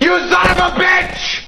You son of a bitch!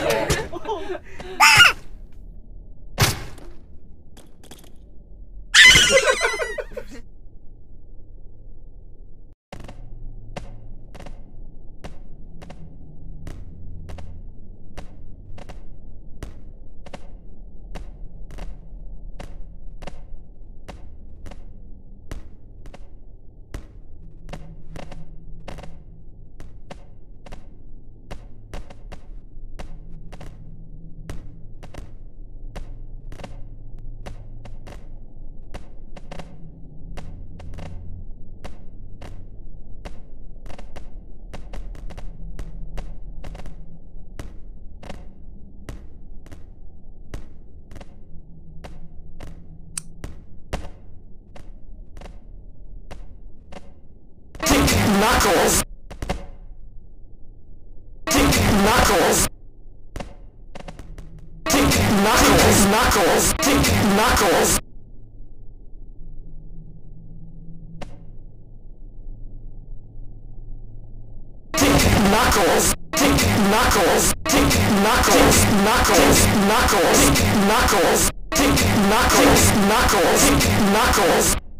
knuckles. Tick knuckles. Tick knuckles. Knuckles. Tick knuckles. Knuckles. Tick knuckles. Tick knuckles. Knuckles. Knuckles. Knuckles. Tick knuckles. Knuckles. Knuckles. Knuckles.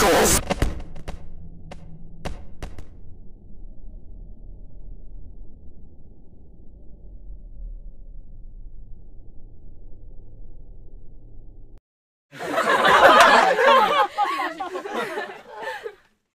Knuckles.